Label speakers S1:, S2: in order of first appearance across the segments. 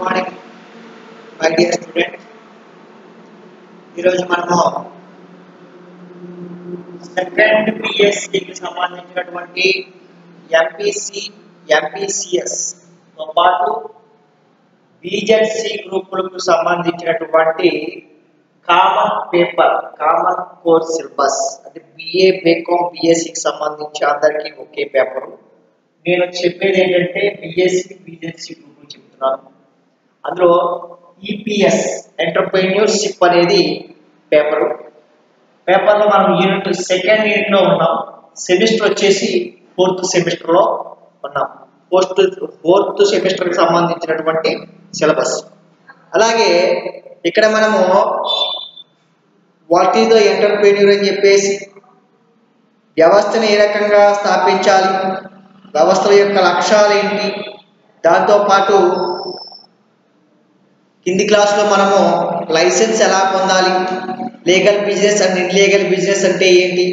S1: Morning my dear student ఈరోజు మనము second పిఎస్సికి సంబంధించినటువంటి ఎంపీసీ ఎంపీసీఎస్ తో పాటు బీజెడ్సి గ్రూపులకు సంబంధించినటువంటి common paper common course syllabus అంటే బిఏ బీకామ్ బిఎస్సికి సంబంధించి అందరికీ ఒకే పేపరు నేను చెప్పేది ఏంటంటే బిఎస్సి బీజెడ్సి గ్రూపులు చెప్తున్నాను అందులో ఈపీఎస్ ఎంటర్ప్రెన్యూర్షిప్ అనేది పేపరు పేపర్లో మనం యూనిట్ సెకండ్ యూనిట్లో ఉన్నాం. సెమిస్టర్ వచ్చేసి ఫోర్త్ సెమిస్టర్లో ఉన్నాం. ఫోర్త్ ఫోర్త్ సెమిస్టర్కి సంబంధించినటువంటి సిలబస్ అలాగే ఇక్కడ మనము వాట్ ఈస్ ద ఎంటర్ప్రెన్యూర్ అని చెప్పేసి వ్యవస్థను ఏ రకంగా స్థాపించాలి? వ్యవస్థల యొక్క లక్ష్యాలు ఏంటి? దాంతోపాటు కింది క్లాస్లో మనము లైసెన్స్ ఎలా పొందాలి? Legal business and illegal business అంటే ఏంటి?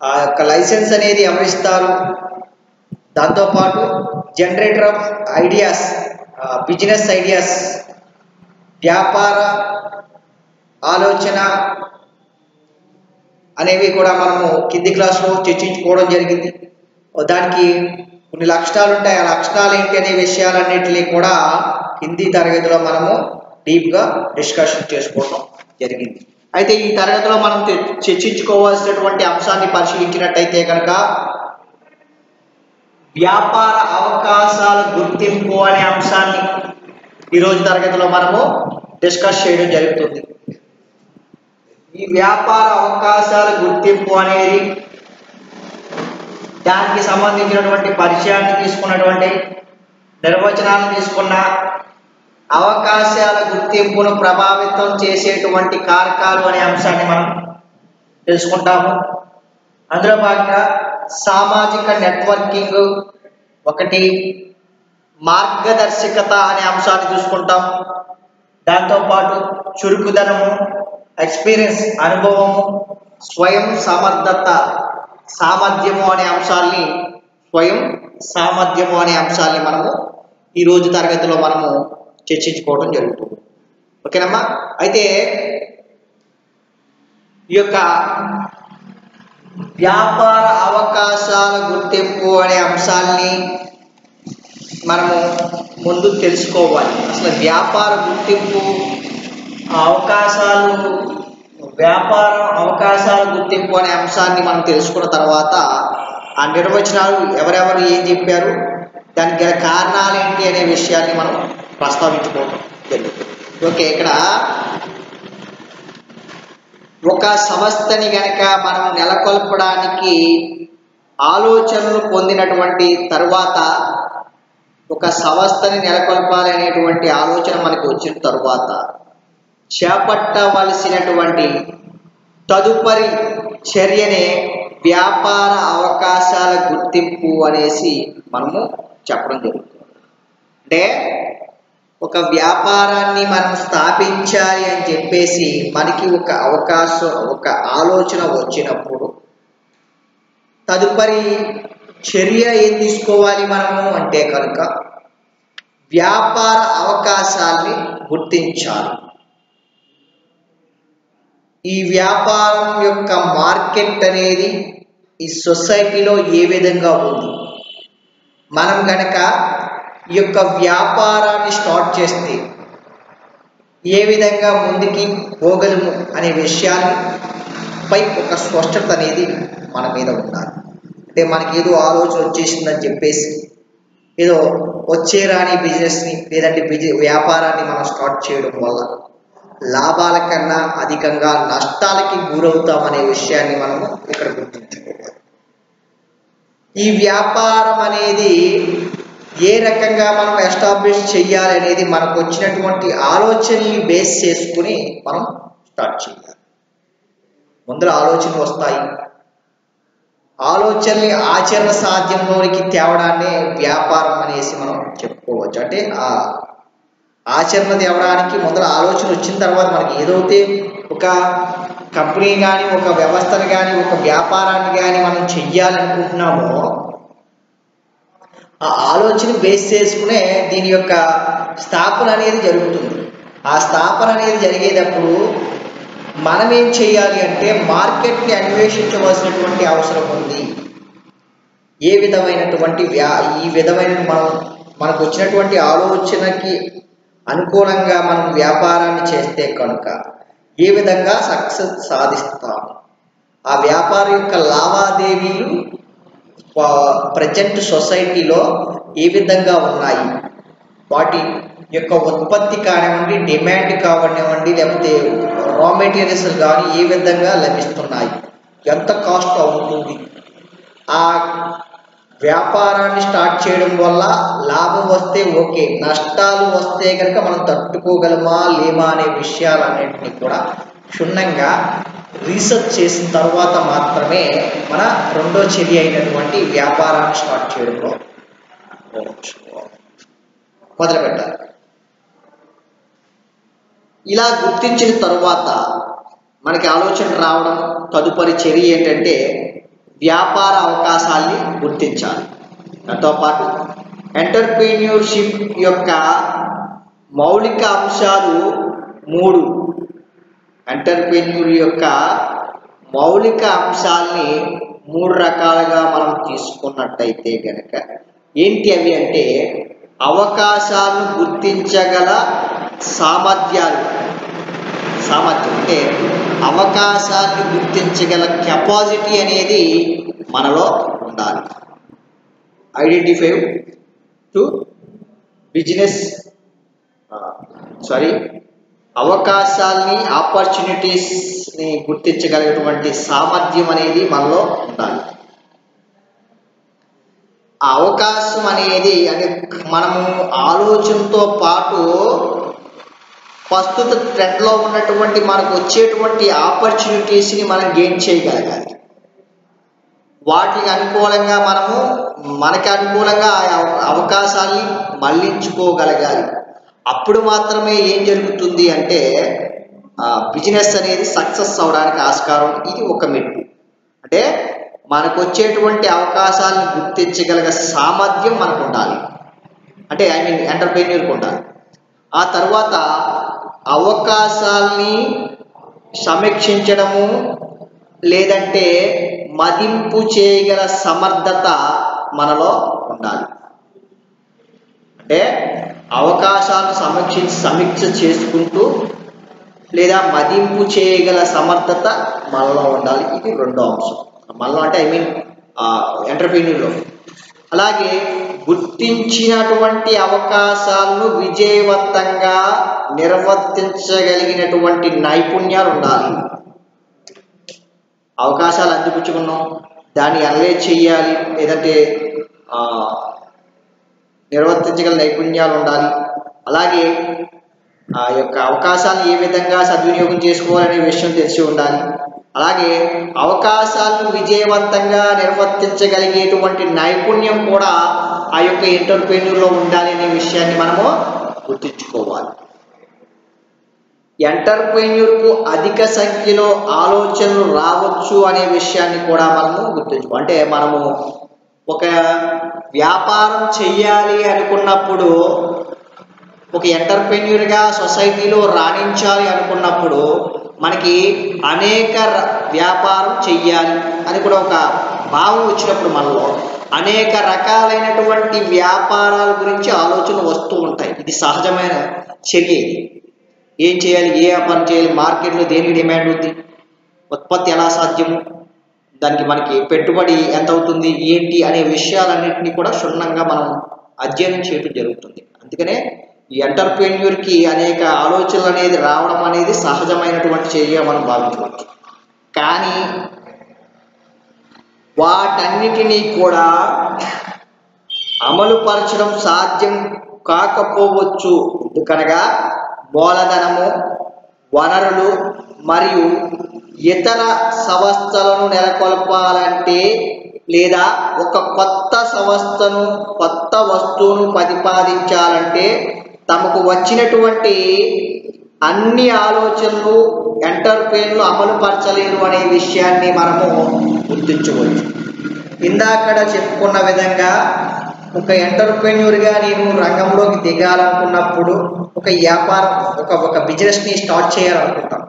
S1: ఆ యొక్క లైసెన్స్ అనేది ఎవరిస్తారు దాంతోపాటు generator of ideas business ideas వ్యాపార ఆలోచన అనేవి కూడా మనము కింది క్లాస్లో చర్చించుకోవడం జరిగింది. దానికి కొన్ని లక్షణాలు ఉంటాయి ఆ లక్షణాలు ఏంటి అనే విషయాలన్నింటినీ కూడా హిందీ తరగతిలో మనము డీప్గా డిస్కషన్ చేసుకోవడం జరిగింది. అయితే ఈ తరగతిలో మనం చర్చించుకోవాల్సినటువంటి అంశాన్ని పరిశీలించినట్టయితే కనుక వ్యాపార అవకాశాల గుర్తింపు అనే అంశాన్ని ఈరోజు తరగతిలో మనము డిస్కస్ చేయడం జరుగుతుంది. ఈ వ్యాపార అవకాశాల గుర్తింపు అనేది దానికి సంబంధించినటువంటి పరిచయాన్ని తీసుకున్నటువంటి నిర్వచనాలు తీసుకున్న అవకాశాల గుర్తింపును ప్రభావితం చేసేటువంటి కారకాలు అనే అంశాన్ని మనం తెలుసుకుంటాము. అందులో భాగంగా సామాజిక నెట్వర్కింగ్ ఒకటి మార్గదర్శకత అనే అంశాన్ని చూసుకుంటాం. దాంతోపాటు చురుకుదనము ఎక్స్పీరియన్స్ అనుభవము స్వయం సమర్థత సామర్థ్యము అనే అంశాల్ని స్వయం సామర్థ్యము అనే అంశాల్ని మనము ఈ రోజు తరగతిలో మనము చర్చించుకోవడం జరుగుతుంది. ఓకేనమ్మా? అయితే ఈ యొక్క వ్యాపార అవకాశాల గుర్తింపు అనే అంశాన్ని మనము ముందు తెలుసుకోవాలి. అసలు వ్యాపార గుర్తింపు అవకాశాలు వ్యాపార అవకాశాల గుర్తింపు అనే అంశాన్ని మనం తెలుసుకున్న తర్వాత ఆ నిర్వచనాలు ఎవరెవరు ఏం చెప్పారు? దానికి గల కారణాలు ఏంటి అనే విషయాన్ని మనం ప్రస్తావించుకోవడం జరుగుతుంది ఓకే ఇక్కడ ఒక సంస్థని గనక మనం నెలకొల్పడానికి ఆలోచనలు పొందినటువంటి తరువాత ఒక సంస్థని నెలకొల్పాలి అనేటువంటి ఆలోచన మనకు వచ్చిన తరువాత చేపట్టవలసినటువంటి తదుపరి చర్యనే వ్యాపార అవకాశాల గుర్తింపు అనేసి మనము చెప్పడం జరుగుతుంది. అంటే ఒక వ్యాపారాన్ని మనం స్థాపించాలి అని చెప్పేసి మనకి ఒక అవకాశం ఒక ఆలోచన వచ్చినప్పుడు తదుపరి చర్య ఏం తీసుకోవాలి మనము అంటే కనుక వ్యాపార అవకాశాల్ని గుర్తించాలి. ఈ వ్యాపారం యొక్క మార్కెట్ అనేది ఈ సొసైటీలో ఏ విధంగా ఉంది? మనం గనక ఈ యొక్క వ్యాపారాన్ని స్టార్ట్ చేస్తే ఏ విధంగా ముందుకి పోగలము అనే విషయాన్ని పై ఒక స్పష్టత అనేది మన మీద ఉండాలి. అంటే మనకి ఏదో ఆలోచన వచ్చేసిందని చెప్పేసి ఏదో వచ్చే రాని బిజినెస్ని లేదంటే బిజి వ్యాపారాన్ని మనం స్టార్ట్ చేయడం వల్ల లాభాల కన్నా అధికంగా నష్టాలకి గురవుతామనే విషయాన్ని మనము ఇక్కడ గుర్తుంచుకోవాలి. ఈ వ్యాపారం అనేది ఏ రకంగా మనం ఎస్టాబ్లిష్ చేయాలి అనేది మనకు వచ్చినటువంటి ఆలోచనని బేస్ చేసుకుని మనం స్టార్ట్ చేయాలి ముందర ఆలోచనలు వస్తాయి. ఆలోచనని ఆచరణ సాధ్యంలోనికి తేవడాన్ని వ్యాపారం అనేసి మనం చెప్పుకోవచ్చు. అంటే ఆ ఆచరణ తేవడానికి ముందర ఆలోచన వచ్చిన తర్వాత మనకి ఏదైతే ఒక కంపెనీ కానీ ఒక వ్యవస్థను కానీ ఒక వ్యాపారాన్ని కానీ మనం చెయ్యాలనుకుంటున్నామో ఆ ఆలోచన బేస్ చేసుకునే దీని యొక్క స్థాపన అనేది జరుగుతుంది. ఆ స్థాపన అనేది జరిగేటప్పుడు మనం ఏం చేయాలి అంటే మార్కెట్ని అన్వేషించవలసినటువంటి అవసరం ఉంది. ఏ విధమైనటువంటి వ్యా ఈ విధమైన మనం మనకు వచ్చినటువంటి ఆలోచనకి అనుకూలంగా మనం వ్యాపారాన్ని చేస్తే కనుక ఏ విధంగా సక్సెస్ సాధిస్తాము ఆ వ్యాపారం యొక్క లావాదేవీలు ప్రజెంట్ సొసైటీలో ఏ విధంగా ఉన్నాయి? వాటి యొక్క ఉత్పత్తి కానివ్వండి డిమాండ్ కానివ్వండి లేకపోతే రా మెటీరియల్స్ కానీ ఏ విధంగా లభిస్తున్నాయి? ఎంత కాస్ట్ అవుతుంది? ఆ వ్యాపారాన్ని స్టార్ట్ చేయడం వల్ల లాభం వస్తే ఓకే నష్టాలు వస్తే కనుక మనం తట్టుకోగలమా లేమా అనే విషయాలన్నింటినీ కూడా క్షుణ్ణంగా రీసెర్చ్ చేసిన తర్వాత మాత్రమే మన రెండో చర్య అయినటువంటి వ్యాపారాన్ని స్టార్ట్ చేయడంలో మొదలు పెట్టాలి ఇలా గుర్తించిన తర్వాత మనకి ఆలోచన రావడం తదుపరి చర్య ఏంటంటే వ్యాపార అవకాశాల్ని గుర్తించాలి. దాంతోపాటు ఎంటర్ప్రీన్యూర్షిప్ యొక్క మౌలిక అంశాలు మూడు. ఎంటర్ప్రెన్యూర్ యొక్క మౌలిక అంశాల్ని మూడు రకాలుగా మనం తీసుకున్నట్టయితే కనుక ఏంటి అవి అంటే అవకాశాలను గుర్తించగల సామర్థ్యాలు. సామర్థ్యం అంటే అవకాశాన్ని గుర్తించగల కెపాసిటీ అనేది మనలో ఉండాలి. ఐడెంటిఫై టు బిజినెస్ సారీ అవకాశాల్ని ఆపర్చునిటీస్ని గుర్తించగలిగినటువంటి సామర్థ్యం అనేది మనలో ఉండాలి. ఆ అవకాశం అనేది అంటే మనము ఆలోచనతో పాటు ప్రస్తుత ట్రెండ్లో ఉన్నటువంటి మనకు వచ్చేటువంటి ఆపర్చునిటీస్ని మనం గెయిన్ చేయగలగాలి. వాటికి అనుకూలంగా మనము మనకి అనుకూలంగా ఆ అవకాశాన్ని మళ్ళించుకోగలగాలి అప్పుడు మాత్రమే ఏం జరుగుతుంది అంటే బిజినెస్ అనేది సక్సెస్ అవడానికి ఆస్కారం ఇది ఒక మెట్టు. అంటే మనకు వచ్చేటువంటి అవకాశాలను గుర్తించగలిగే సామర్థ్యం మనకు ఉండాలి. అంటే ఐ మీన్ ఎంటర్ప్రైన్యూర్కి ఉండాలి. ఆ తర్వాత అవకాశాల్ని సమీక్షించడము లేదంటే మదింపు చేయగల సమర్థత మనలో ఉండాలి. అంటే అవకాశాలను సమీక్షించి సమీక్ష చేసుకుంటూ లేదా మదింపు చేయగల సమర్థత మనలో ఉండాలి. ఇది రెండో అంశం. మనలో అంటే ఐ మీన్ ఎంటర్ప్రీన్యూర్లో అలాగే గుర్తించినటువంటి అవకాశాలను విజయవంతంగా నిర్వర్తించగలిగినటువంటి నైపుణ్యాలు ఉండాలి. అవకాశాలు అందిపుచ్చుకున్నాం దాన్ని అనలైజ్ చేయాలి లేదంటే నిర్వర్తించగల నైపుణ్యాలు ఉండాలి. అలాగే ఆ యొక్క అవకాశాలను ఏ విధంగా సద్వినియోగం చేసుకోవాలనే విషయం తెలిసి ఉండాలి. అలాగే అవకాశాలను విజయవంతంగా నిర్వర్తించగలిగేటువంటి నైపుణ్యం కూడా ఆ యొక్క ఎంటర్ప్రెన్యూర్లో ఉండాలి అనే విషయాన్ని మనము గుర్తుంచుకోవాలి. ఎంటర్ప్రెన్యూర్కు అధిక సంఖ్యలో ఆలోచనలు రావచ్చు అనే విషయాన్ని కూడా మనము గుర్తుంచుకో అంటే మనము ఒక వ్యాపారం చెయ్యాలి అనుకున్నప్పుడు ఒక ఎంటర్ప్రెన్యూర్గా సొసైటీలో రాణించాలి అనుకున్నప్పుడు మనకి అనేక వ్యాపారం చెయ్యాలి అని కూడా ఒక భావం వచ్చినప్పుడు మనలో అనేక రకాలైనటువంటి వ్యాపారాల గురించి ఆలోచనలు వస్తూ ఉంటాయి. ఇది సహజమైన చర్య ఇది. ఏం చేయాలి? ఏ వ్యాపారం చేయాలి? మార్కెట్లో దేనికి డిమాండ్ ఉంది? ఉత్పత్తి ఎలా సాధ్యము? దానికి మనకి పెట్టుబడి ఎంత అవుతుంది ఏంటి? అనే విషయాలన్నింటినీ కూడా క్షుణ్ణంగా మనం అధ్యయనం చేయడం జరుగుతుంది. అందుకనే ఈ ఎంటర్ప్రెన్యూర్కి అనేక ఆలోచనలు అనేది రావడం అనేది సహజమైనటువంటి చర్య మనం భావించవచ్చు. కానీ వాటన్నిటినీ కూడా అమలుపరచడం సాధ్యం కాకపోవచ్చు. ఎందుకనగా మూలధనము వనరులు మరియు ఇతర సంస్థలను నెలకొల్పాలంటే లేదా ఒక కొత్త సంస్థను కొత్త వస్తువును ప్రతిపాదించాలంటే తమకు వచ్చినటువంటి అన్ని ఆలోచనలు ఎంటర్ప్రెన్లు అమలుపరచలేరు అనే విషయాన్ని మనము గుర్తించవచ్చు. ఇందాకడ చెప్పుకున్న విధంగా ఒక ఎంటర్ప్రెన్యూర్గా నేను రంగంలోకి దిగాలనుకున్నప్పుడు ఒక వ్యాపారం ఒక ఒక బిజినెస్ని స్టార్ట్ చేయాలనుకుంటాం.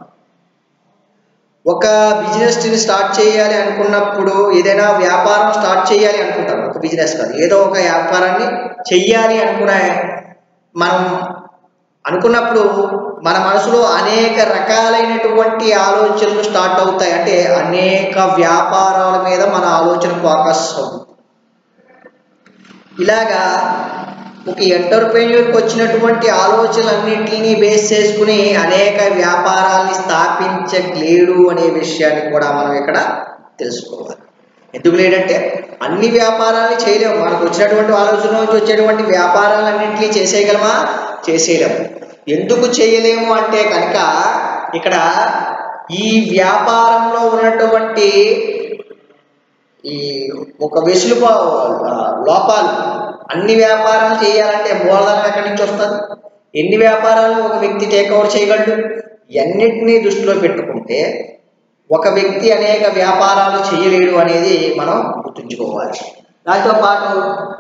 S1: ఒక బిజినెస్ని స్టార్ట్ చేయాలి అనుకున్నప్పుడు ఏదైనా వ్యాపారం స్టార్ట్ చేయాలి అనుకుంటాను ఒక బిజినెస్ కాదు ఏదో ఒక వ్యాపారాన్ని చెయ్యాలి అనుకునే మనం అనుకున్నప్పుడు మన మనసులో అనేక రకాలైనటువంటి ఆలోచనలు స్టార్ట్ అవుతాయి. అంటే అనేక వ్యాపారాల మీద మన ఆలోచన ఫోకస్ అవుతుంది ఇలాగా ఒక ఎంటర్ప్రెన్యూర్కి వచ్చినటువంటి ఆలోచనలన్నింటినీ బేస్ చేసుకుని అనేక వ్యాపారాల్ని స్థాపించలేడు అనే విషయాన్ని కూడా మనం ఇక్కడ తెలుసుకోవాలి. ఎందుకు లేదంటే అన్ని వ్యాపారాలని చేయలేము. మనకు వచ్చినటువంటి ఆలోచన నుంచి వచ్చేటువంటి వ్యాపారాలన్నింటినీ చేసేయగలమా? చేసేయలేము. ఎందుకు చేయలేము అంటే కనుక ఇక్కడ ఈ వ్యాపారంలో ఉన్నటువంటి ఈ ఒక వెసులు లోపాలు. అన్ని వ్యాపారాలు చేయాలంటే మూలధనం ఎక్కడి నుంచి వస్తుంది? ఎన్ని వ్యాపారాలు ఒక వ్యక్తి టేక్ ఓవర్ చేయగలడు? ఎన్నిటినీ దృష్టిలో పెట్టుకుంటే ఒక వ్యక్తి అనేక వ్యాపారాలు చేయలేడు అనేది మనం గుర్తుంచుకోవాలి. దాంతో పాటు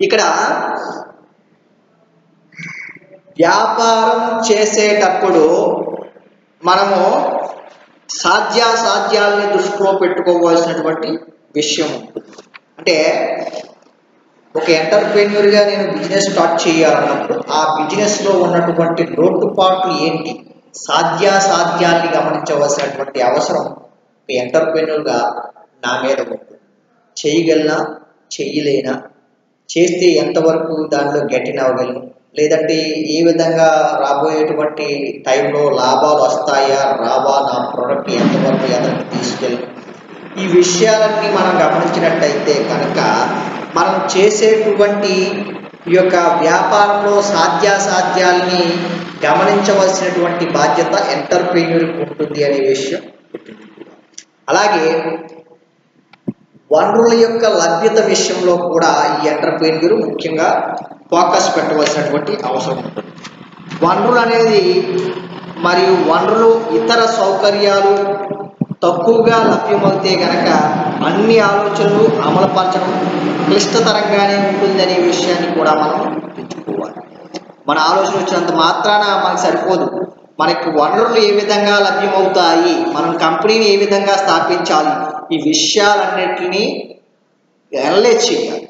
S1: ఇక్కడ వ్యాపారం చేసేటప్పుడు మనము సాధ్యాసాధ్యాలని దృష్టిలో పెట్టుకోవాల్సినటువంటి విషయం. అంటే ఒక ఎంటర్ప్రెన్యూర్గా నేను బిజినెస్ స్టార్ట్ చేయాలన్నప్పుడు ఆ బిజినెస్లో ఉన్నటువంటి లోటుపాట్లు ఏంటి? సాధ్యాసాధ్యాన్ని గమనించవలసినటువంటి అవసరం ఒక ఎంటర్ప్రెన్యూర్గా నా మీద ఉంటుంది చేయగలనా? చెయ్యలేనా చేస్తే ఎంతవరకు దానిలో గట్టిన అవ్వగలను? లేదంటే ఏ విధంగా రాబోయేటువంటి టైంలో లాభాలు వస్తాయా? రావా? నా ప్రోడక్ట్ ఎంతవరకు ఎదరికి తీసుకెళ్ళి ఈ విషయాలన్నీ మనం గమనించినట్టయితే కనుక మనం చేసేటువంటి ఈ యొక్క వ్యాపారంలో సాధ్యాసాధ్యాల్ని గమనించవలసినటువంటి బాధ్యత ఎంటర్ప్రీన్యూర్కి ఉంటుంది అనే విషయం అలాగే వనరుల యొక్క లభ్యత విషయంలో కూడా ఈ ఎంటర్ప్రీన్యూర్ ముఖ్యంగా ఫోకస్ పెట్టవలసినటువంటి అవసరం ఉంటుంది. వనరులు అనేది మరియు వనరులు ఇతర సౌకర్యాలు తక్కువగా లభ్యమవుతే గనక అన్ని ఆలోచనలు అమలుపరచడం క్లిష్టతరంగానే ఉంటుందనే విషయాన్ని కూడా మనం గుర్తుంచుకోవాలి. మన ఆలోచన వచ్చినంత మాత్రాన మనకు సరిపోదు. మనకు వనరులు ఏ విధంగా లభ్యమవుతాయి మనం కంపెనీని ఏ విధంగా స్థాపించాలి ఈ విషయాలన్నిటినీ ఎనలేజ్ చేయాలి.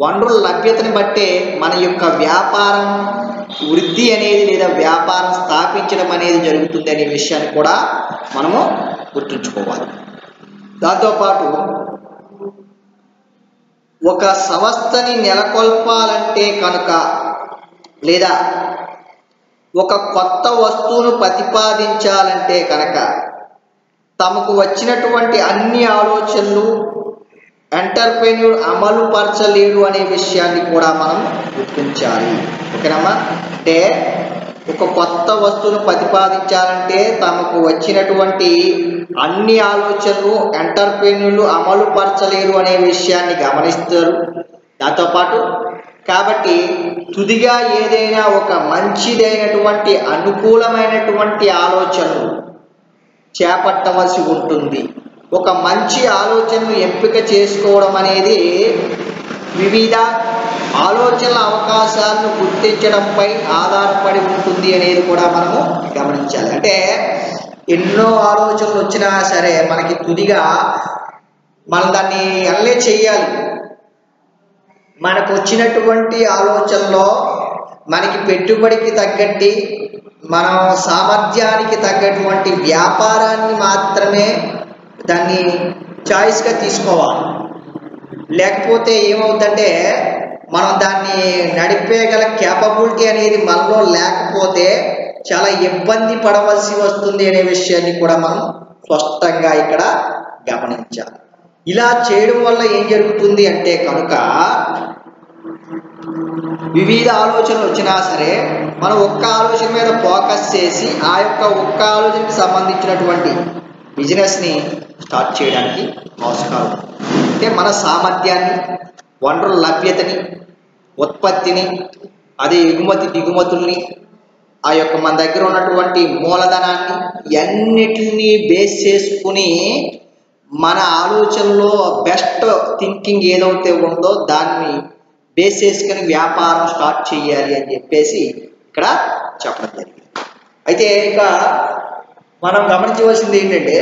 S1: వనరుల లభ్యతని బట్టే మన యొక్క వ్యాపారం వృద్ధి అనేది లేదా వ్యాపారం స్థాపించడం అనేది జరుగుతుంది అనే విషయాన్ని కూడా మనము గుర్తుంచుకోవాలి. దాంతోపాటు ఒక సంస్థని నెలకొల్పాలంటే కనుక లేదా ఒక కొత్త వస్తువును ప్రతిపాదించాలంటే కనుక తమకు వచ్చినటువంటి అన్ని ఆలోచనలు ఎంటర్ప్రెన్యూర్ అమలు పరచలేడు అనే విషయాన్ని కూడా మనం గుర్తించాలి. ఓకేనమ్మా? అంటే ఒక కొత్త వస్తువును ప్రతిపాదించాలంటే తమకు వచ్చినటువంటి అన్ని ఆలోచనలు ఎంటర్ప్రెన్యూర్లు అమలు పరచలేరు అనే విషయాన్ని గమనిస్తారు. దాంతోపాటు కాబట్టి తుదిగా ఏదైనా ఒక మంచిదైనటువంటి అనుకూలమైనటువంటి ఆలోచనలు చేపట్టవలసి ఉంటుంది. ఒక మంచి ఆలోచనను ఎంపిక చేసుకోవడం అనేది వివిధ ఆలోచనల అవకాశాలను గుర్తించడంపై ఆధారపడి ఉంటుంది అనేది కూడా మనము గమనించాలి. అంటే ఎన్నో ఆలోచనలు వచ్చినా సరే మనకి తుదిగా మనం దాన్ని అల్లే చేయాలి. మనకు వచ్చినటువంటి ఆలోచనలో మనకి పెట్టుబడికి తగ్గట్టి మన సామర్థ్యానికి తగ్గటువంటి వ్యాపారాన్ని మాత్రమే దాన్ని చాయిస్గా తీసుకోవాలి. లేకపోతే ఏమవుతుందంటే మనం దాన్ని నడిపేగల క్యాపబిలిటీ అనేది మనలో లేకపోతే చాలా ఇబ్బంది పడవలసి వస్తుంది అనే విషయాన్ని కూడా మనం స్పష్టంగా ఇక్కడ గమనించాలి. ఇలా చేయడం వల్ల ఏం జరుగుతుంది అంటే కనుక వివిధ ఆలోచనలు వచ్చినా సరే మనం ఒక్క ఆలోచన మీద ఫోకస్ చేసి ఆ యొక్క ఒక్క ఆలోచనకి సంబంధించినటువంటి బిజినెస్ని స్టార్ట్ చేయడానికి అవసరం అంటే మన సామర్థ్యాన్ని వనరుల లభ్యతని ఉత్పత్తిని అదే ఎగుమతి దిగుమతుల్ని ఆ యొక్క మన దగ్గర ఉన్నటువంటి మూలధనాన్ని అన్నిటిని బేస్ చేసుకుని మన ఆలోచనలో బెస్ట్ థింకింగ్ ఏదైతే ఉందో దాన్ని బేస్ చేసుకుని వ్యాపారం స్టార్ట్ చేయాలి అని చెప్పేసి ఇక్కడ చెప్పడం జరిగింది. అయితే ఇక మనం గమనించవలసింది ఏంటంటే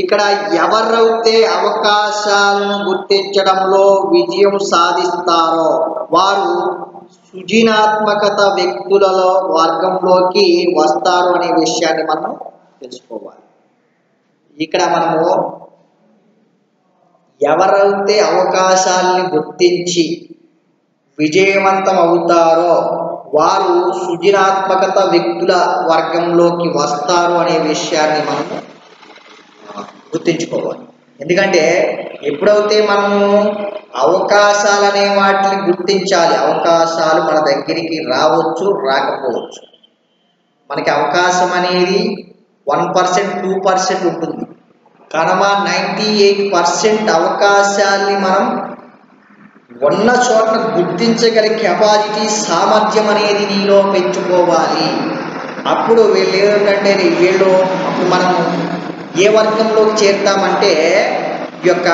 S1: ఇక్కడ ఎవరైతే అవకాశాలను గుర్తించడంలో విజయం సాధిస్తారో వారు సృజనాత్మకత వ్యక్తులలో వర్గంలోకి వస్తారు అనే విషయాన్ని మనం తెలుసుకోవాలి. ఇక్కడ మనము ఎవరైతే అవకాశాలని గుర్తించి విజయవంతం అవుతారో వారు సృజనాత్మకత వ్యక్తుల వర్గంలోకి వస్తారు అనే విషయాన్ని మనం గుర్తించుకోవాలి. ఎందుకంటే ఎప్పుడైతే మనము అవకాశాలు అనే వాటిని గుర్తించాలి అవకాశాలు మన దగ్గరికి రావచ్చు రాకపోవచ్చు. మనకి అవకాశం అనేది వన్ పర్సెంట్ టూ పర్సెంట్ ఉంటుంది. కనుమ నైంటీ ఎయిట్ పర్సెంట్ అవకాశాల్ని మనం ఉన్న చోట గుర్తించగల కెపాసిటీ సామర్థ్యం అనేది నీలో పెంచుకోవాలి. అప్పుడు వీళ్ళు ఏంటంటే వీళ్ళు అప్పుడు మనం ఏ వర్గంలోకి చేరుతామంటే ఈ యొక్క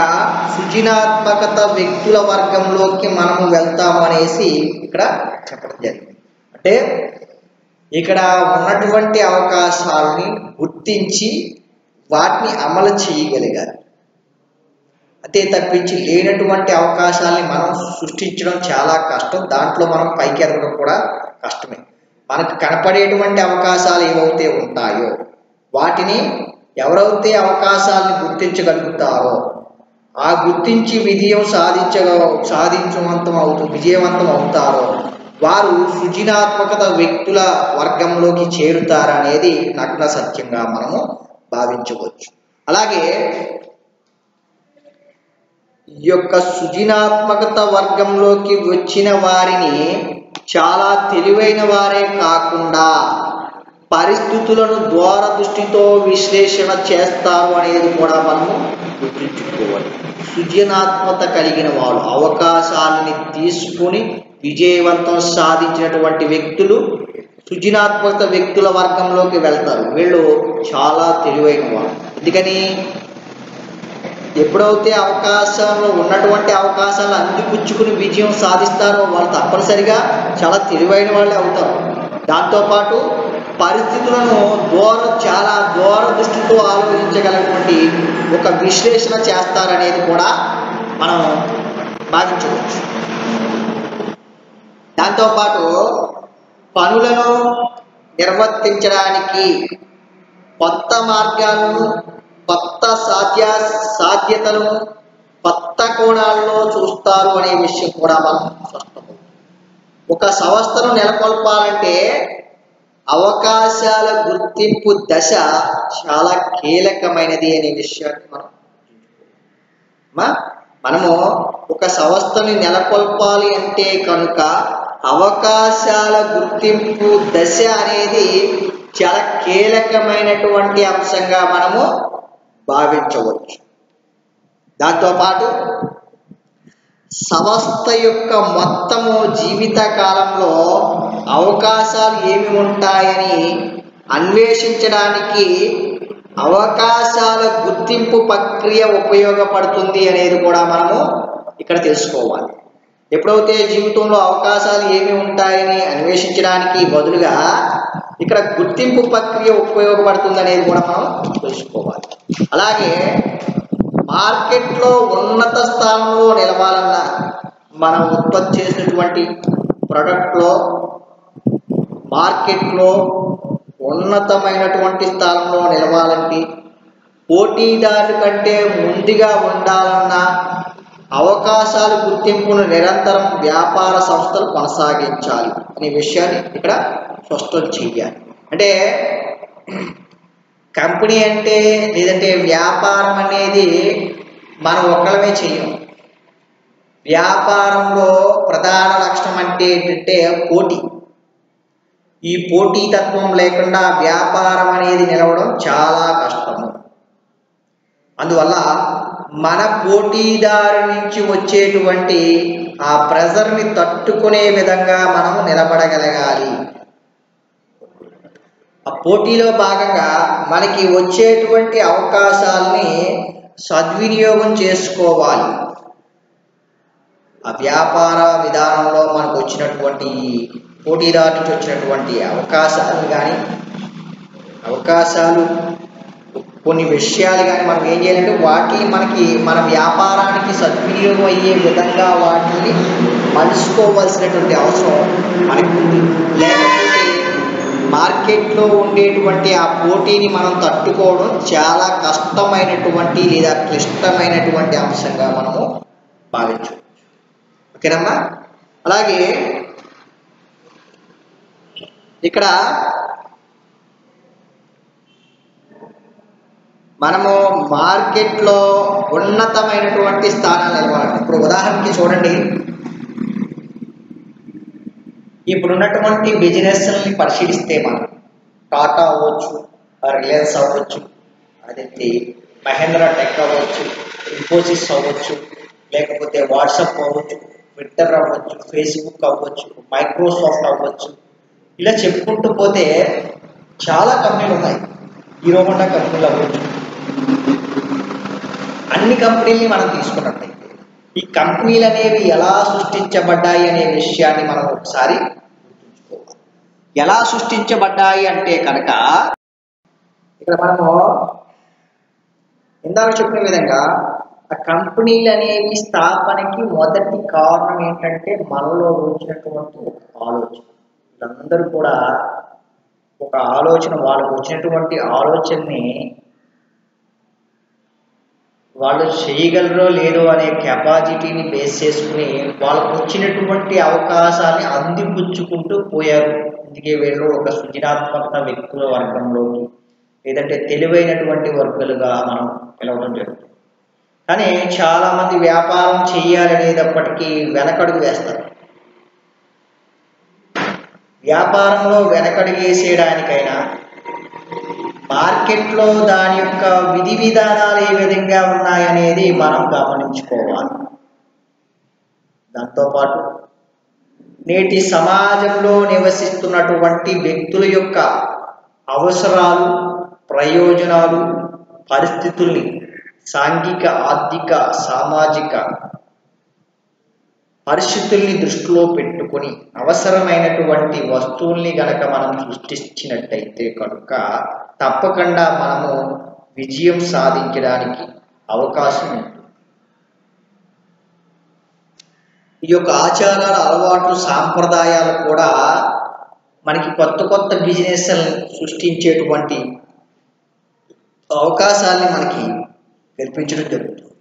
S1: సృజనాత్మకత వ్యక్తుల వర్గంలోకి మనము వెళ్తాము అనేసి ఇక్కడ చెప్పడం జరిగింది. అంటే ఇక్కడ ఉన్నటువంటి అవకాశాలని గుర్తించి వాటిని అమలు చేయగలిగారు. అంతే తప్పించి లేనటువంటి అవకాశాలని మనం సృష్టించడం చాలా కష్టం. దాంట్లో మనం పైకి ఎదగడం కూడా కష్టమే. మనకు కనపడేటువంటి అవకాశాలు ఏవైతే ఉంటాయో వాటిని ఎవరైతే అవకాశాలను గుర్తించగలుగుతారో ఆ గుర్తించి విజయం సాధించగ సాధించవంతం అవుతూ విజయవంతం అవుతారో వారు సృజనాత్మకత వ్యక్తుల వర్గంలోకి చేరుతారనేది నగ్న సత్యంగా మనము భావించవచ్చు. అలాగే ఈ యొక్క సృజనాత్మకత వర్గంలోకి వచ్చిన వారిని చాలా తెలివైన వారే కాకుండా పరిస్థితులను దృష్టితో విశ్లేషణ చేస్తారు అనేది కూడా మనము గుర్తుంచుకోవాలి. సృజనాత్మత కలిగిన వారు అవకాశాలని తీసుకుని విజయవంతం సాధించినటువంటి వ్యక్తులు సృజనాత్మక వ్యక్తుల వర్గంలోకి వెళ్తారు. వీళ్ళు చాలా తెలివైన వాళ్ళు. ఎందుకని ఎప్పుడైతే అవకాశంలో ఉన్నటువంటి అవకాశాలు అందిపుచ్చుకుని విజయం సాధిస్తారో వాళ్ళు తప్పనిసరిగా చాలా తెలివైన వాళ్ళే అవుతారు. దాంతోపాటు పరిస్థితులను దూర చాలా దూర దృష్టితో ఆలోచించగలటువంటి ఒక విశ్లేషణ చేస్తారనేది కూడా మనం భావించవచ్చు. దాంతోపాటు పనులను నిర్వర్తించడానికి కొత్త మార్గాలను కొత్త సాధ్య సాధ్యతలను కొత్త కోణాల్లో చూస్తారు అనే విషయం కూడా మనం స్పష్టం ఒక సంస్థను నెలకొల్పాలంటే అవకాశాల గుర్తింపు దశ చాలా కీలకమైనది అనే విషయాన్ని మనం మా మనము ఒక సంస్థని నెలకొల్పాలి అంటే కనుక అవకాశాల గుర్తింపు దశ అనేది చాలా కీలకమైనటువంటి అంశంగా మనము భావించవచ్చు. దాంతోపాటు సంస్థ యొక్క మొత్తము జీవిత కాలంలో అవకాశాలు ఏమి ఉంటాయని అన్వేషించడానికి అవకాశాల గుర్తింపు ప్రక్రియ ఉపయోగపడుతుంది అనేది కూడా మనము ఇక్కడ తెలుసుకోవాలి. ఎప్పుడైతే జీవితంలో అవకాశాలు ఏమి ఉంటాయని అన్వేషించడానికి బదులుగా ఇక్కడ గుర్తింపు ప్రక్రియ ఉపయోగపడుతుంది అనేది కూడా మనం తెలుసుకోవాలి. అలాగే మార్కెట్లో ఉన్నత స్థానంలో నిలవాలన్నా మనం ఉత్పత్తి చేసినటువంటి ప్రొడక్ట్లో మార్కెట్లో ఉన్నతమైనటువంటి స్థానంలో నిలవాలంటే పోటీదారుల కంటే ముందుగా ఉండాలన్న అవకాశాల గుర్తింపును నిరంతరం వ్యాపార సంస్థలు కొనసాగించాలి అనే విషయాన్ని ఇక్కడ స్పష్టం చేయాలి. అంటే కంపెనీ అంటే లేదంటే వ్యాపారం అనేది మనం ఒక్కడమే చేయం వ్యాపారంలో ప్రధాన లక్షణం అంటే ఏంటంటే పోటీ. ఈ పోటీతత్వం లేకుండా వ్యాపారం అనేది నిలవడం చాలా కష్టము. అందువల్ల మన పోటీదారు నుంచి వచ్చేటువంటి ఆ ప్రెజర్ని తట్టుకునే విధంగా మనము నిలబడగలగాలి. ఆ పోటీలో భాగంగా మనకి వచ్చేటువంటి అవకాశాలని సద్వినియోగం చేసుకోవాలి. ఆ వ్యాపార విధానంలో మనకు వచ్చినటువంటి పోటీదారు నుంచి వచ్చినటువంటి అవకాశాలు కానీ అవకాశాలు కొన్ని విషయాలు కానీ మనం ఏం చేయాలంటే వాటిని మనకి మన వ్యాపారానికి సద్వినియోగం అయ్యే విధంగా వాటిని మలుచుకోవాల్సినటువంటి అవసరం మనకు ఉంది లేకపోతే మార్కెట్లో ఉండేటువంటి ఆ పోటీని మనం తట్టుకోవడం చాలా కష్టమైనటువంటి లేదా క్లిష్టమైనటువంటి అంశంగా మనము భావించవచ్చు. ఓకేనమ్మా? అలాగే ఇక్కడ మనము మార్కెట్లో ఉన్నతమైనటువంటి స్థానాలు ఇవ్వాలి ఇప్పుడు ఉదాహరణకి చూడండి. ఇప్పుడున్నటువంటి బిజినెస్ని పరిశీలిస్తే మనం టాటా అవ్వచ్చు రిలయన్స్ అవ్వచ్చు అదేంటి మహేంద్ర టెక్ అవ్వచ్చు ఇన్ఫోసిస్ అవ్వచ్చు లేకపోతే వాట్సాప్ అవ్వచ్చు ట్విట్టర్ అవ్వచ్చు ఫేస్బుక్ అవ్వచ్చు మైక్రోసాఫ్ట్ అవ్వచ్చు ఇలా చెప్పుకుంటూ పోతే చాలా కంపెనీలు ఉన్నాయి. హీరో హోండా కంపెనీలు అవ్వచ్చు. అన్ని కంపెనీల్ని మనం తీసుకున్నట్టయితే ఈ కంపెనీలు అనేవి ఎలా సృష్టించబడ్డాయి అనే విషయాన్ని మనం ఒకసారి గుర్తుంచుకోవాలి. ఎలా సృష్టించబడ్డాయి అంటే కనుక ఇక్కడ మనము ఇందాక చెప్పిన విధంగా ఆ కంపెనీలు అనేవి స్థాపనకి మొదటి కారణం ఏంటంటే మనలో వచ్చినటువంటి ఒక ఆలోచన. వీళ్ళందరూ కూడా ఒక ఆలోచన వాళ్ళకు వచ్చినటువంటి ఆలోచనని వాళ్ళు చేయగలరో లేదో అనే కెపాసిటీని బేస్ చేసుకుని వాళ్ళకు వచ్చినటువంటి అవకాశాన్ని అందిపుచ్చుకుంటూ పోయారు. అందుకే వీళ్ళు ఒక సృజనాత్మకత వ్యక్తుల వర్గంలోకి లేదంటే తెలివైనటువంటి వర్గాలుగా మనం పిలవడం జరుగుతుంది. కానీ చాలామంది వ్యాపారం చేయాలనేటప్పటికీ వెనకడుగు వేస్తారు. వ్యాపారంలో వెనకడుగు వేసేయడానికైనా మార్కెట్లో దాని యొక్క విధి విధానాలు ఏ విధంగా ఉన్నాయనేది మనం గమనించుకోవాలి. దాంతోపాటు నేటి సమాజంలో నివసిస్తున్నటువంటి వ్యక్తుల యొక్క అవసరాలు ప్రయోజనాలు పరిస్థితుల్ని సాంఘిక ఆర్థిక సామాజిక పరిస్థితుల్ని దృష్టిలో పెట్టుకొని అవసరమైనటువంటి వస్తువుల్ని గనక మనం సృష్టించినట్టయితే కనుక తప్పకుండా మనము విజయం సాధించడానికి అవకాశం ఉంటుంది. ఈ యొక్క ఆచారాల అలవాట్లు సాంప్రదాయాలు కూడా మనకి కొత్త కొత్త బిజినెస్లను సృష్టించేటువంటి అవకాశాన్ని మనకి కల్పించడం జరుగుతుంది.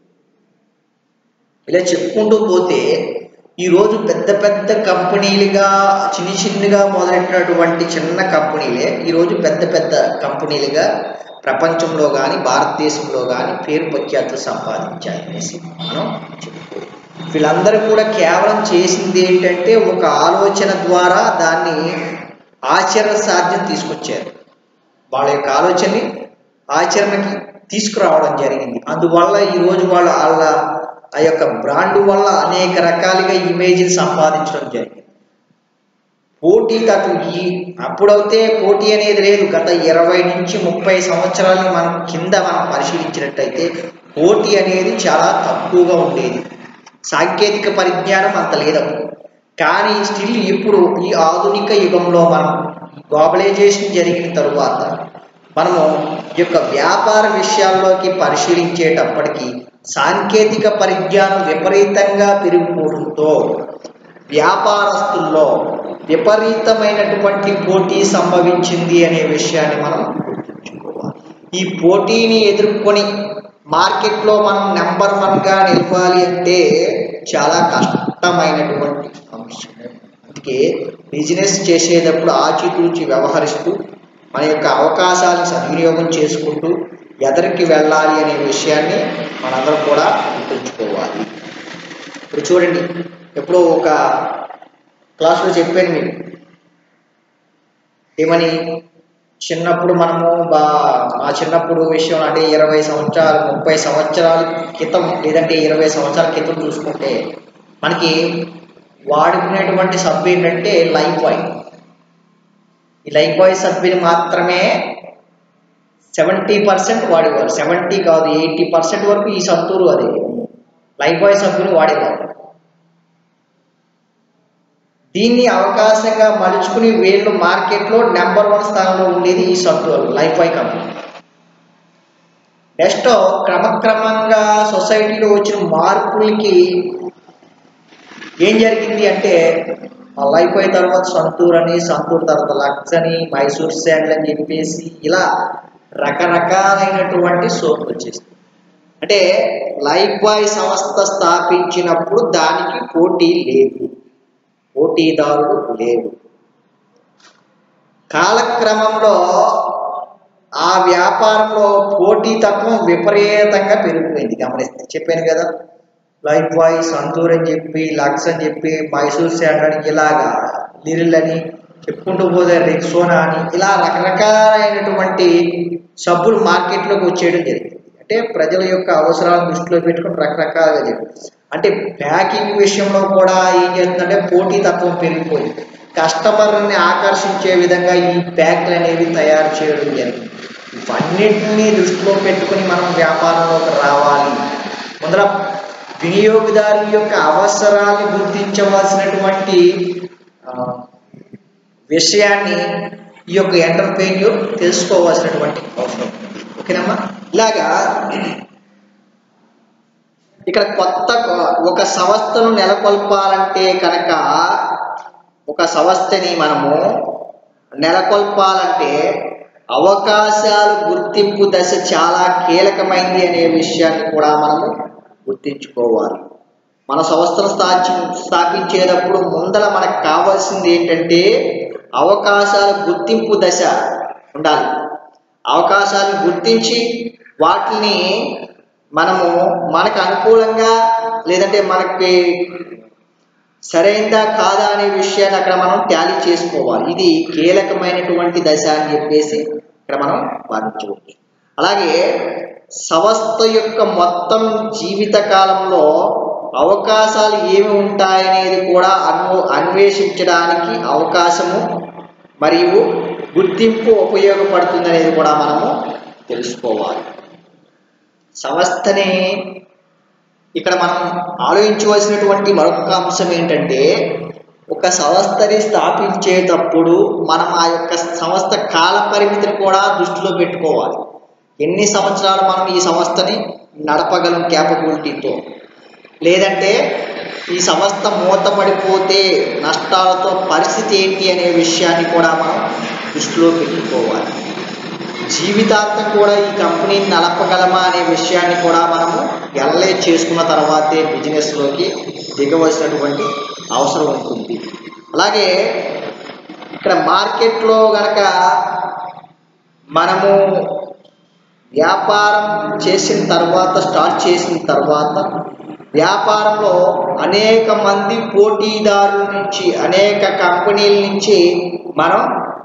S1: ఇలా చెప్పుకుంటూ పోతే ఈరోజు పెద్ద పెద్ద కంపెనీలుగా చిన్న చిన్నగా మొదలెట్టినటువంటి చిన్న కంపెనీలే ఈరోజు పెద్ద పెద్ద కంపెనీలుగా ప్రపంచంలో కానీ భారతదేశంలో కానీ పేరు ప్రఖ్యాతులు సంపాదించాయి. అనేసి మనం చెప్పుకోవచ్చు వీళ్ళందరూ కూడా కేవలం చేసింది ఏంటంటే ఒక ఆలోచన ద్వారా దాన్ని ఆచరణ సాధ్యం తీసుకొచ్చారు. వాళ్ళ యొక్క ఆలోచనని ఆచరణకి తీసుకురావడం జరిగింది. అందువల్ల ఈరోజు వాళ్ళ వాళ్ళ ఆ యొక్క బ్రాండ్ వల్ల అనేక రకాలుగా ఇమేజ్ని సంపాదించడం జరిగింది. పోటీ అటు ఈ అప్పుడైతే పోటీ అనేది లేదు. గత ఇరవై నుంచి ముప్పై సంవత్సరాలని మనం కింద మనం పరిశీలించినట్టయితే పోటీ అనేది చాలా తక్కువగా ఉండేది. సాంకేతిక పరిజ్ఞానం అంత లేదు. కానీ స్టిల్ ఇప్పుడు ఈ ఆధునిక యుగంలో మనం గ్లోబలైజేషన్ జరిగిన తరువాత మనము ఈ యొక్క వ్యాపార విషయాల్లోకి పరిశీలించేటప్పటికీ సాంకేతిక పరిజ్ఞానం విపరీతంగా పెరిగిపోవడంతో వ్యాపారస్తుల్లో విపరీతమైనటువంటి పోటీ సంభవించింది అనే విషయాన్ని మనం గుర్తుంచుకోవాలి. ఈ పోటీని ఎదుర్కొని మార్కెట్లో మనం నెంబర్ వన్గా నిలవాలి అంటే చాలా కష్టమైనటువంటి అంశం అందుకే బిజినెస్ చేసేటప్పుడు ఆచితూచి వ్యవహరిస్తూ మన యొక్క అవకాశాలను సద్వినియోగం చేసుకుంటూ ఎదరికి వెళ్ళాలి అనే విషయాన్ని మనందరం కూడా గుర్తుంచుకోవాలి. ఇప్పుడు చూడండి ఎప్పుడో ఒక క్లాస్లో చెప్పాను మీరు ఏమని? చిన్నప్పుడు మనము బా మా చిన్నప్పుడు విషయం అంటే ఇరవై సంవత్సరాలు ముప్పై సంవత్సరాల క్రితం లేదంటే ఇరవై సంవత్సరాల క్రితం చూసుకుంటే మనకి వాడుకునేటువంటి సబ్బు ఏంటంటే లైఫ్ బాయ్ ఈ లైఫ్ బాయ్ సబ్బుని మాత్రమే సెవెంటీ పర్సెంట్ వాడేవారు. సెవెంటీ కాదు ఎయిటీ పర్సెంట్ వరకు ఈ సంతూరు అది. లైఫ్ బాయ్ సబ్బుని వాడేవారు. దీన్ని అవకాశంగా మలుచుకుని వీళ్ళు మార్కెట్లో నెంబర్ వన్ స్థానంలో ఉండేది ఈ Santoor Lifebuoy company next క్రమక్రమంగా సొసైటీలో వచ్చిన మార్పులకి ఏం జరిగింది అంటే ఆ లైఫ్ అయిన తర్వాత సంతూర్ అని సంతూర్ తర్వాత లక్స్ అని మైసూర్ శాండ్ అని చెప్పేసి ఇలా రకరకాలైనటువంటి సోపులు వచ్చేసింది అంటే లైఫ్ బాయ్ సంస్థ స్థాపించినప్పుడు దానికి పోటీ లేదు. పోటీదారులు లేవు కాలక్రమంలో ఆ వ్యాపారంలో పోటీతత్వం విపరీతంగా పెరిగిపోయింది. గమనిస్తే చెప్పాను కదా లైఫ్ బాయ్ సంతూర్ అని చెప్పి లక్స్ అని చెప్పి మైసూర్ శాండ్ అని ఇలాగా లిరిల్ అని చెప్పుకుంటూ పోతే రెక్సోనా అని ఇలా రకరకాలైనటువంటి సబ్బులు మార్కెట్లోకి వచ్చేయడం జరిగింది. అంటే ప్రజల యొక్క అవసరాలను దృష్టిలో పెట్టుకుని రకరకాలుగా జరిగింది. అంటే ప్యాకింగ్ విషయంలో కూడా ఏం చేస్తుందంటే పోటీతత్వం పెరిగిపోయింది. కస్టమర్ని ఆకర్షించే విధంగా ఈ ప్యాక్లు అనేవి తయారు చేయడం జరిగింది. ఇవన్నింటినీ దృష్టిలో పెట్టుకుని మనం వ్యాపారంలోకి రావాలి. ముందర వినియోగదారుల యొక్క అవసరాన్ని గుర్తించవలసినటువంటి విషయాన్ని ఈ యొక్క ఎంటర్ప్రెన్యూర్ తెలుసుకోవాల్సినటువంటి అవసరం. ఓకేనమ్మా? ఇలాగా ఇక్కడ కొత్త ఒక సంస్థను నెలకొల్పాలంటే కనుక ఒక సంస్థని మనము నెలకొల్పాలంటే అవకాశాలు గుర్తింపు దశ చాలా కీలకమైంది అనే విషయాన్ని కూడా మనము గుర్తించుకోవాలి. మన సంస్థను స్థాపించి స్థాపించేటప్పుడు ముందర మనకు కావాల్సింది ఏంటంటే అవకాశాల గుర్తింపు దశ ఉండాలి. అవకాశాలను గుర్తించి వాటిని మనము మనకు అనుకూలంగా లేదంటే మనకి సరైందా కాదా అనే విషయాన్ని అక్కడ మనం ట్యాలీ చేసుకోవాలి. ఇది కీలకమైనటువంటి దశ అని చెప్పేసి ఇక్కడ మనం భావించవచ్చు. అలాగే సంస్థ యొక్క మొత్తం జీవిత కాలంలో అవకాశాలు ఏమి ఉంటాయనేది కూడా అన్వ అన్వేషించడానికి అవకాశము మరియు గుర్తింపు ఉపయోగపడుతుంది అనేది కూడా మనము తెలుసుకోవాలి. సంస్థని ఇక్కడ మనం ఆలోచించవలసినటువంటి మరొక అంశం ఏంటంటే ఒక సంస్థని స్థాపించేటప్పుడు మనం ఆ యొక్క సంస్థ కాల పరిమితిని కూడా దృష్టిలో పెట్టుకోవాలి. ఎన్ని సంవత్సరాలు మనం ఈ సంస్థని నడపగలం క్యాపబిలిటీతో లేదంటే ఈ సంస్థ మూతపడిపోతే నష్టాలతో పరిస్థితి ఏంటి అనే విషయాన్ని కూడా మనం దృష్టిలో పెట్టుకోవాలి. జీవితాంతం కూడా ఈ కంపెనీని నలపగలమా అనే విషయాన్ని కూడా మనము ఎల్లే చేసుకున్న తర్వాతే బిజినెస్లోకి దిగవలసినటువంటి అవసరం ఉంటుంది. అలాగే ఇక్కడ మార్కెట్లో గనక మనము వ్యాపారం చేసిన తర్వాత స్టార్ట్ చేసిన తర్వాత వ్యాపారంలో అనేక మంది పోటీదారుల నుంచి అనేక కంపెనీల నుంచి మనం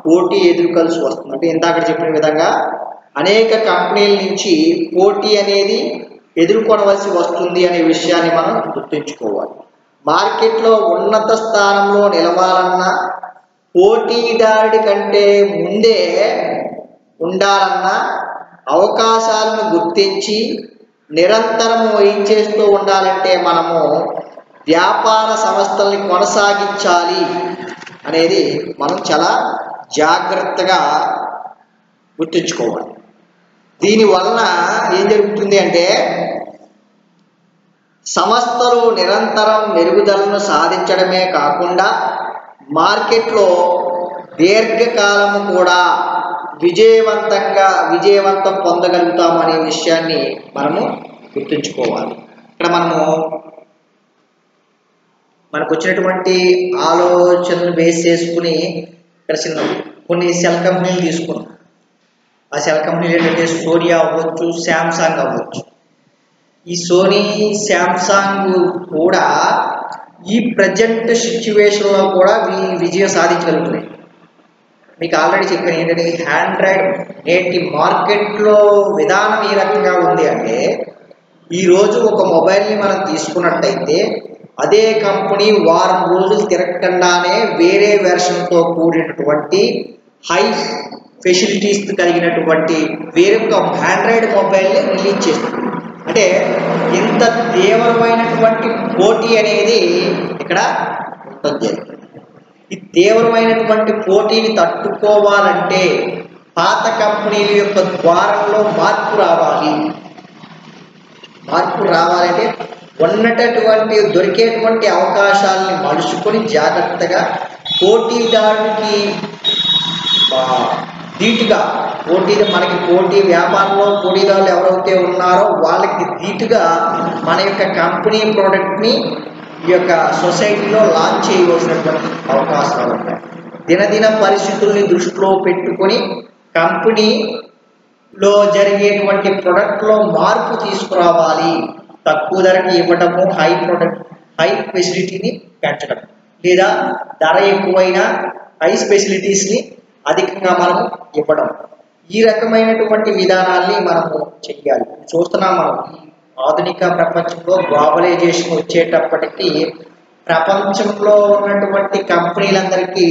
S1: పోటీ ఎదుర్కొల్సి వస్తుంది. అంటే ఇందాక చెప్పిన విధంగా అనేక కంపెనీల నుంచి పోటీ అనేది ఎదుర్కొనవలసి వస్తుంది అనే విషయాన్ని మనం గుర్తుంచుకోవాలి. మార్కెట్లో ఉన్నత స్థానంలో నిలవాలన్నా పోటీదారుడి కంటే ముందే ఉండాలన్నా అవకాశాలను గుర్తించి నిరంతరము ఏం చేస్తూ ఉండాలంటే మనము వ్యాపార సంస్థల్ని కొనసాగించాలి అనేది మనం చాలా జాగ్రత్తగా గుర్తుంచుకోవాలి. దీనివలన ఏం జరుగుతుంది అంటే సంస్థలు నిరంతరం మెరుగుదలను సాధించడమే కాకుండా మార్కెట్లో దీర్ఘకాలము కూడా విజయవంతంగా విజయవంతం పొందగలుగుతామనే విషయాన్ని మనము గుర్తుంచుకోవాలి. ఇక్కడ మనము మనకు వచ్చినటువంటి ఆలోచనలు బేస్ చేసుకుని ఇక్కడ చిన్న కొన్ని సెల్ కంపెనీలు తీసుకున్నాం. ఆ సెల్ కంపెనీలు ఏంటంటే సోనీ అవ్వచ్చు శాంసంగ్ అవ్వచ్చు. ఈ సోనీ శాంసంగ్ కూడా ఈ ప్రజెంట్ సిచ్యువేషన్లో కూడా వి విజయం సాధించగలుగుతున్నాయి. మీకు ఆల్రెడీ చెప్పాను ఏంటంటే హ్యాండ్రాయిడ్ నేటి మార్కెట్లో విధానం ఏ రకంగా ఉంది అంటే ఈరోజు ఒక మొబైల్ని మనం తీసుకున్నట్టయితే అదే కంపెనీ వారం రోజులు తిరగకుండానే వేరే వెర్షన్తో కూడినటువంటి హై ఫెసిలిటీస్ కలిగినటువంటి వేరొక ఆండ్రాయిడ్ మొబైల్ని రిలీజ్ చేస్తుంది. అంటే ఇంత తీవ్రమైనటువంటి పోటీ అనేది ఇక్కడ ఉంటుంది ఈ తీవ్రమైనటువంటి పోటీని తట్టుకోవాలంటే పాత కంపెనీల యొక్క ద్వారంలో మార్పు రావాలి. మార్పు రావాలంటే ఉన్నటటువంటి దొరికేటువంటి అవకాశాలని మలుచుకొని జాగ్రత్తగా పోటీదారునికి ధీటుగా పోటీ మనకి పోటీ వ్యాపారంలో పోటీదారులు ఎవరైతే ఉన్నారో వాళ్ళకి ధీటుగా మన యొక్క కంపెనీ ప్రోడక్ట్ని ఈ యొక్క సొసైటీలో లాంచ్ చేయవలసినటువంటి అవకాశాలు ఉంటాయి. దినదిన పరిస్థితుల్ని దృష్టిలో పెట్టుకొని కంపెనీలో జరిగేటువంటి ప్రొడక్ట్లో మార్పు తీసుకురావాలి. తక్కువ ధరకి ఇవ్వడము హై ప్రొడక్ట్ హై ఫెసిలిటీని పెంచడం లేదా ధర ఎక్కువైన హై ఫెసిలిటీస్ని అధికంగా మనం ఇవ్వడం. ఈ రకమైనటువంటి విధానాల్ని మనము చెయ్యాలి. చూస్తున్నాం మనం. ఈ ఆధునిక ప్రపంచంలో గ్లోబలైజేషన్ వచ్చేటప్పటికి ప్రపంచంలో ఉన్నటువంటి కంపెనీలందరికీ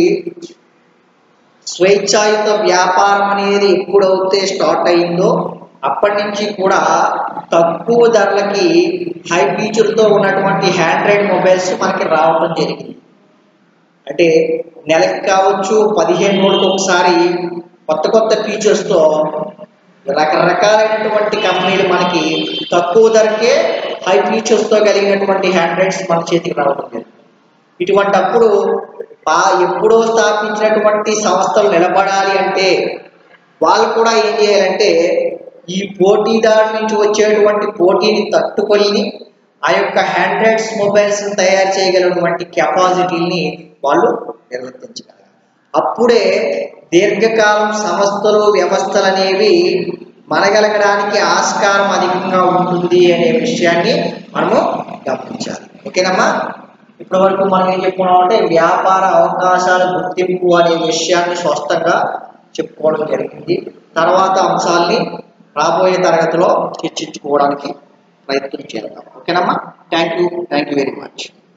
S1: స్వేచ్ఛాయుత వ్యాపారం అనేది ఎప్పుడైతే స్టార్ట్ అయిందో అప్పటి నుంచి కూడా తక్కువ ధరలకి హై ఫీచర్తో ఉన్నటువంటి హ్యాండ్రైడ్ మొబైల్స్ మనకి రావడం జరిగింది. అంటే నెలకి కావచ్చు పదిహేను రోజులకు ఒకసారి కొత్త కొత్త ఫీచర్స్తో రకరకాలైనటువంటి కంపెనీలు మనకి తక్కువ ధరకే హై ఫీచర్స్తో కలిగినటువంటి హ్యాండ్రైడ్స్ మన చేతికి రావడం జరిగింది ఇటువంటి అప్పుడు ఆ ఎప్పుడో స్థాపించినటువంటి సంస్థలు నిలబడాలి అంటే వాళ్ళు కూడా ఏం చేయాలంటే ఈ పోటీదారు నుంచి వచ్చేటువంటి పోటీని తట్టుకొని ఆ యొక్క హ్యాండ్రైడ్స్ మొబైల్స్ తయారు చేయగలిగినటువంటి కెపాసిటీని వాళ్ళు నిర్వర్తించగలరు. అప్పుడే దీర్ఘకాలం సంస్థలు వ్యవస్థలు అనేవి మనగలగడానికి ఆస్కారం అధికంగా ఉంటుంది అనే విషయాన్ని మనము గమనించాలి. ఓకేనమ్మా? ఇప్పటి వరకు మనం ఏం చెప్పుకున్నాం అంటే వ్యాపార అవకాశాల గుర్తింపు అనే విషయాన్ని స్పష్టంగా చెప్పుకోవడం జరిగింది. తర్వాత అంశాల్ని రాబోయే తరగతిలో చర్చించుకోవడానికి ప్రయత్నం చేద్దాం. ఓకేనమ్మా? Thank you. Thank you very much.